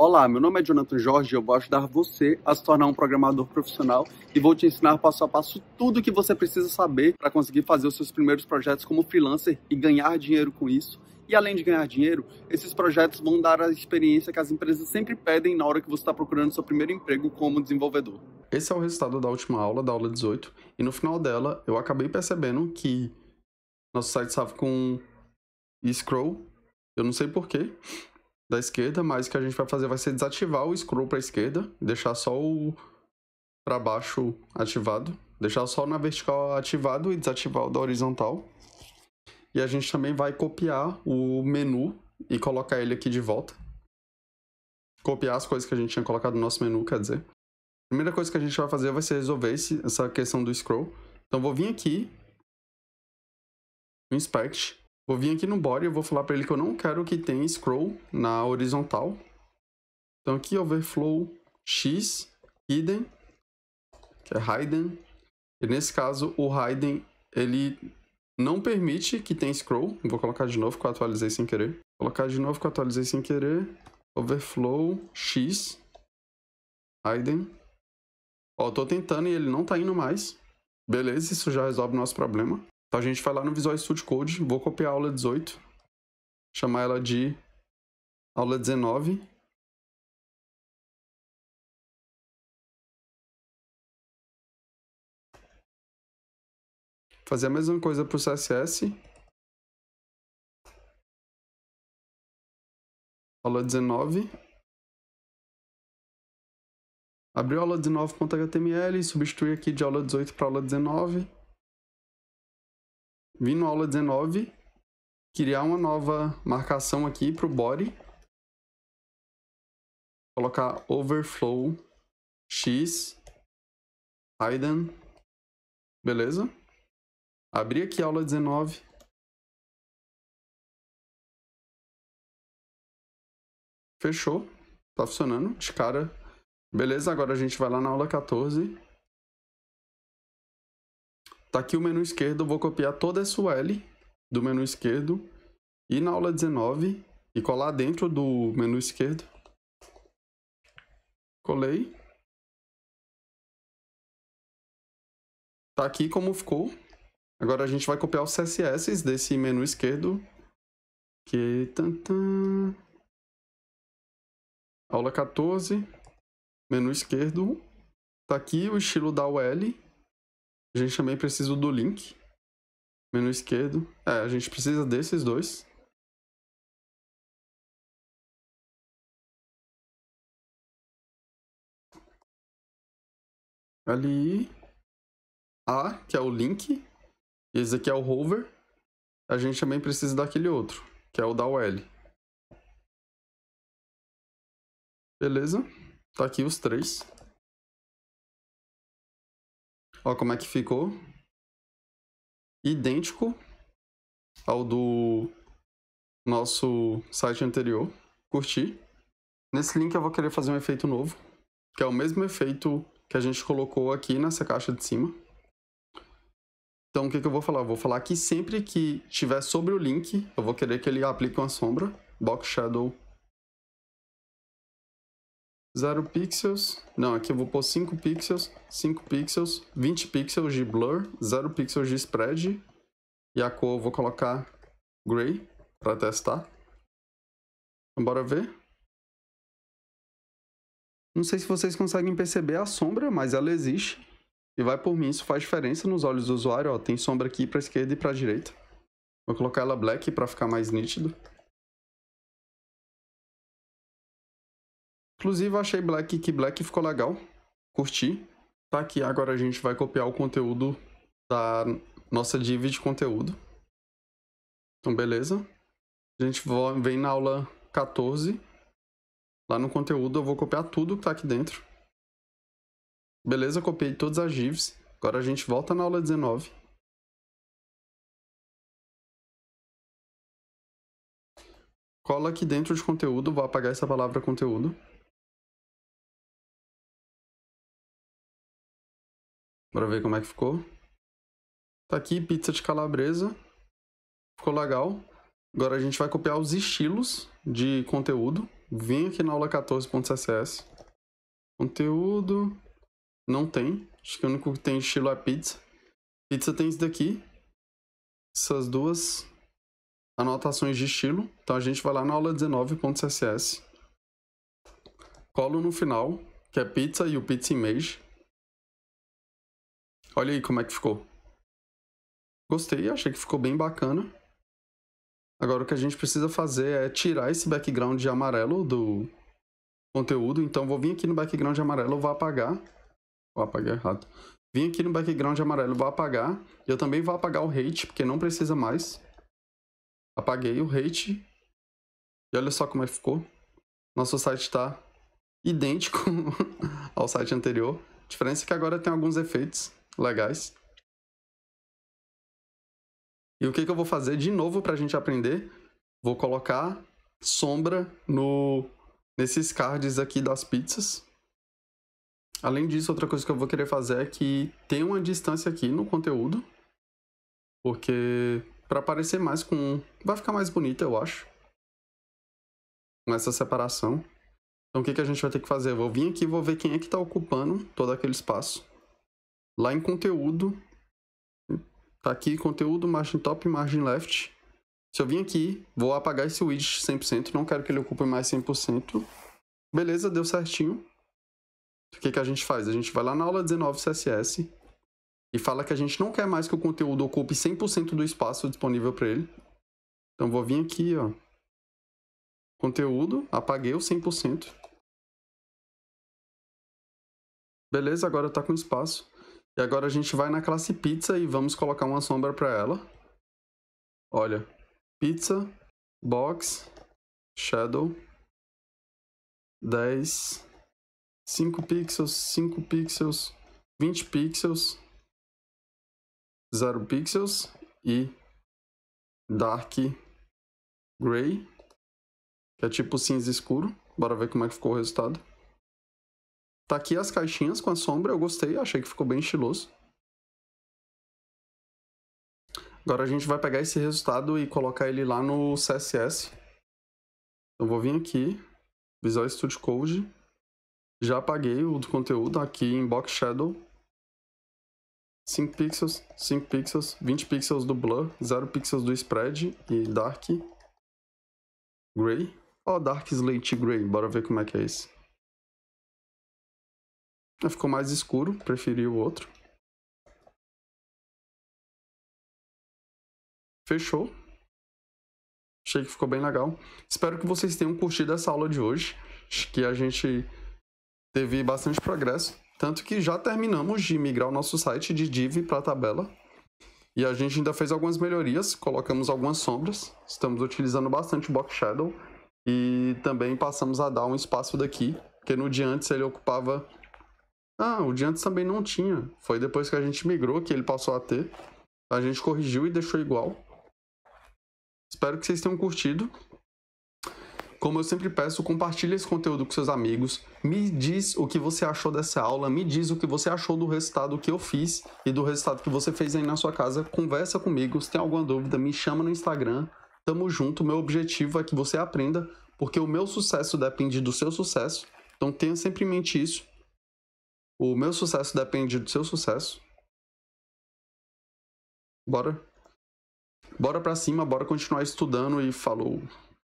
Olá, meu nome é Jonathan Jorge e eu vou ajudar você a se tornar um programador profissional e vou te ensinar passo a passo tudo o que você precisa saber para conseguir fazer os seus primeiros projetos como freelancer e ganhar dinheiro com isso. E além de ganhar dinheiro, esses projetos vão dar a experiência que as empresas sempre pedem na hora que você está procurando seu primeiro emprego como desenvolvedor. Esse é o resultado da última aula, da aula 18, e no final dela eu acabei percebendo que nosso site estava com scroll, eu não sei porquê, da esquerda, mas o que a gente vai fazer vai ser desativar o scroll para a esquerda, deixar só o para baixo ativado, deixar só na vertical ativado e desativar o da horizontal. E a gente também vai copiar o menu e colocar ele aqui de volta. Copiar as coisas que a gente tinha colocado no nosso menu, quer dizer. A primeira coisa que a gente vai fazer vai ser resolver esse, essa questão do scroll. Então vou vir aqui inspect Vou vir aqui no body e vou falar para ele que eu não quero que tenha scroll na horizontal. Então aqui overflow x hidden, que é hidden. E nesse caso o hidden ele não permite que tenha scroll. Vou colocar de novo que eu atualizei sem querer. Vou colocar de novo que eu atualizei sem querer. Overflow x hidden. Ó, tô tentando e ele não tá indo mais. Beleza, isso já resolve o nosso problema. Então a gente vai lá no Visual Studio Code, vou copiar a aula 18, chamar ela de aula 19. Fazer a mesma coisa para o CSS. Aula 19. Abrir a aula 19.html, substituir aqui de aula 18 para aula 19 vim no aula 19, criar uma nova marcação aqui para o body. Colocar overflow x hidden. Beleza? Abrir aqui a aula 19. Fechou. Tá funcionando de cara. Beleza, agora a gente vai lá na aula 14. Tá aqui o menu esquerdo, vou copiar toda essa UL do menu esquerdo e na aula 19 e colar dentro do menu esquerdo. Colei. Tá aqui como ficou. Agora a gente vai copiar os CSS desse menu esquerdo. Que... Tantan. Aula 14. Menu esquerdo. Tá aqui o estilo da UL. A gente também precisa do link. Menu esquerdo. É, a gente precisa desses dois. Ali. A, que é o link. Esse aqui é o hover. A gente também precisa daquele outro, que é o da UL. Beleza? Tá aqui os três. Ó como é que ficou. Idêntico ao do nosso site anterior. Curti. Nesse link eu vou querer fazer um efeito novo, que é o mesmo efeito que a gente colocou aqui nessa caixa de cima. Então o que, que eu vou falar? Eu vou falar que sempre que tiver sobre o link, eu vou querer que ele aplique uma sombra, box shadow 0 pixels, não, aqui eu vou pôr 5 pixels, 5 pixels, 20 pixels de blur, 0 pixels de spread, e a cor eu vou colocar gray para testar. Então, bora ver. Não sei se vocês conseguem perceber a sombra, mas ela existe. E vai por mim, isso faz diferença nos olhos do usuário. Ó, tem sombra aqui para esquerda e para direita. Vou colocar ela black para ficar mais nítido. Inclusive, eu achei Black que Black ficou legal. Curti. Tá aqui, agora a gente vai copiar o conteúdo da nossa div de conteúdo. Então, beleza. A gente vem na aula 14. Lá no conteúdo eu vou copiar tudo que tá aqui dentro. Beleza, copiei todas as divs. Agora a gente volta na aula 19. Cola aqui dentro de conteúdo, vou apagar essa palavra conteúdo. Bora ver como é que ficou. Tá aqui, pizza de calabresa. Ficou legal. Agora a gente vai copiar os estilos de conteúdo. vim aqui na aula 14.css. Conteúdo. Não tem. Acho que o único que tem estilo é pizza. Pizza tem isso daqui. Essas duas anotações de estilo. Então a gente vai lá na aula 19.css. Colo no final, que é pizza e o pizza image. Olha aí como é que ficou. Gostei, achei que ficou bem bacana. Agora o que a gente precisa fazer é tirar esse background de amarelo do conteúdo. Então vou vir aqui no background de amarelo, vou apagar. Vou apagar errado. Vim aqui no background de amarelo, vou apagar. Eu também vou apagar o hate, porque não precisa mais. Apaguei o hate. E olha só como é que ficou. Nosso site está idêntico ao site anterior. A diferença é que agora tem alguns efeitos legais. E o que, que eu vou fazer de novo para a gente aprender? Vou colocar sombra no nesses cards aqui das pizzas. Além disso, outra coisa que eu vou querer fazer é que tem uma distância aqui no conteúdo. Porque para aparecer mais com... Vai ficar mais bonito, eu acho. Com essa separação. Então o que, que a gente vai ter que fazer? Eu vou vir aqui e vou ver quem é que está ocupando todo aquele espaço. Lá em conteúdo, tá aqui conteúdo, margem top, margem left. Se eu vir aqui, vou apagar esse widget 100%, não quero que ele ocupe mais 100%. Beleza, deu certinho. O que, que a gente faz? A gente vai lá na aula 19 CSS e fala que a gente não quer mais que o conteúdo ocupe 100% do espaço disponível para ele. Então vou vir aqui, ó. Conteúdo, apaguei o 100%. Beleza, agora tá com espaço. E agora a gente vai na classe pizza e vamos colocar uma sombra para ela. Olha, pizza, box, shadow, 10, 5 pixels, 5 pixels, 20 pixels, 0 pixels e dark gray, que é tipo cinza escuro. Bora ver como é que ficou o resultado. Tá aqui as caixinhas com a sombra, eu gostei, achei que ficou bem estiloso. Agora a gente vai pegar esse resultado e colocar ele lá no CSS. Então vou vir aqui, Visual Studio Code. Já apaguei o do conteúdo aqui em Box Shadow. 5 pixels, 5 pixels, 20 pixels do blur, 0 pixels do spread e dark gray. Ó, oh, dark slate gray, bora ver como é que é esse. Ficou mais escuro, preferi o outro. Fechou. Achei que ficou bem legal. Espero que vocês tenham curtido essa aula de hoje. Acho que a gente teve bastante progresso. Tanto que já terminamos de migrar o nosso site de div para tabela. E a gente ainda fez algumas melhorias, colocamos algumas sombras. Estamos utilizando bastante Box Shadow. E também passamos a dar um espaço daqui, porque no dia antes ele ocupava ah, o de antes também não tinha. Foi depois que a gente migrou que ele passou a ter. A gente corrigiu e deixou igual. Espero que vocês tenham curtido. Como eu sempre peço, compartilhe esse conteúdo com seus amigos. Me diz o que você achou dessa aula, me diz o que você achou do resultado que eu fiz e do resultado que você fez aí na sua casa. Conversa comigo, se tem alguma dúvida, me chama no Instagram. Tamo junto. Meu objetivo é que você aprenda, porque o meu sucesso depende do seu sucesso. Então tenha sempre em mente isso. O meu sucesso depende do seu sucesso. Bora. Bora pra cima, bora continuar estudando e falou.